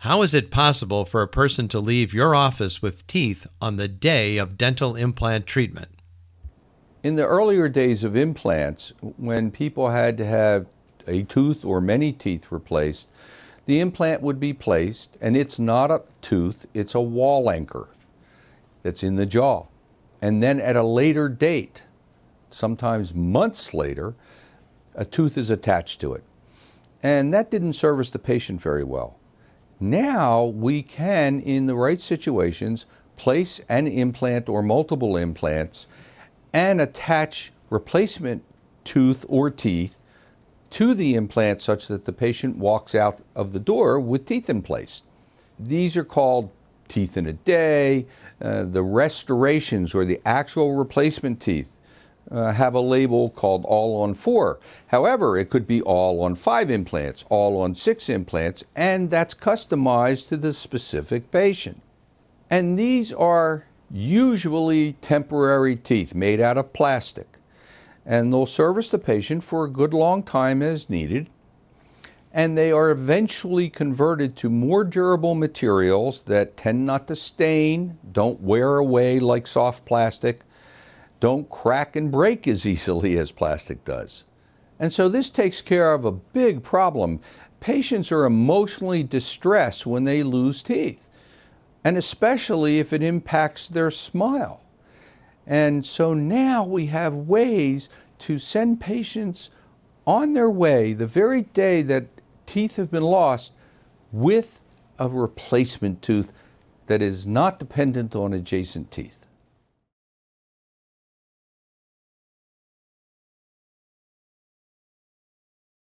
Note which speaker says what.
Speaker 1: How is it possible for a person to leave your office with teeth on the day of dental implant treatment?
Speaker 2: In the earlier days of implants, when people had to have a tooth or many teeth replaced, the implant would be placed, and it's not a tooth, it's a wall anchor that's in the jaw. And then at a later date, sometimes months later, a tooth is attached to it. And that didn't service the patient very well. Now we can, in the right situations, place an implant or multiple implants and attach replacement tooth or teeth to the implant such that the patient walks out of the door with teeth in place. These are called teeth in a day. Uh, the restorations or the actual replacement teeth uh, have a label called all on four. However, it could be all on five implants, all on six implants, and that's customized to the specific patient. And these are usually temporary teeth made out of plastic and they'll service the patient for a good long time as needed. And they are eventually converted to more durable materials that tend not to stain, don't wear away like soft plastic, don't crack and break as easily as plastic does. And so this takes care of a big problem. Patients are emotionally distressed when they lose teeth, and especially if it impacts their smile. And so now we have ways to send patients on their way the very day that teeth have been lost with a replacement tooth that is not dependent on adjacent teeth.